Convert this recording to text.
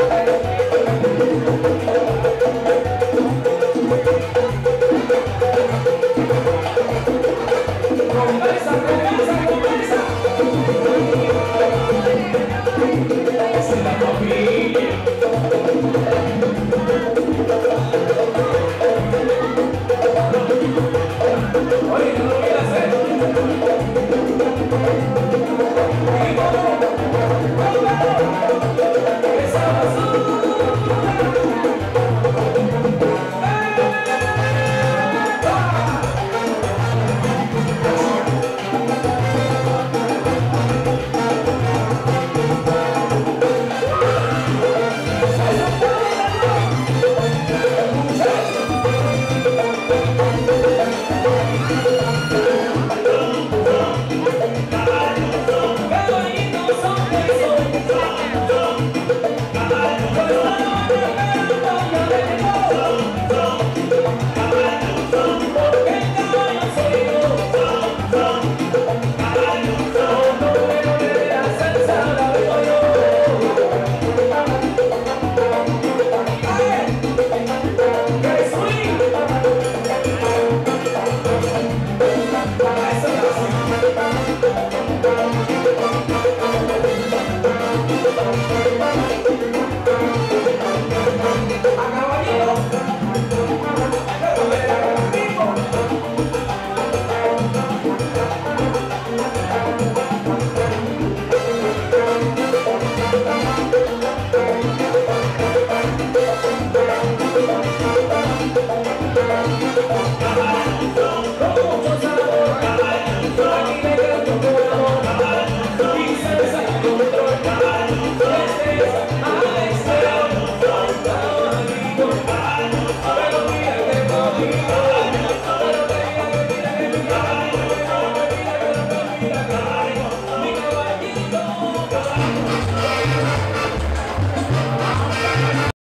Come on, let's go. Vamos a ver.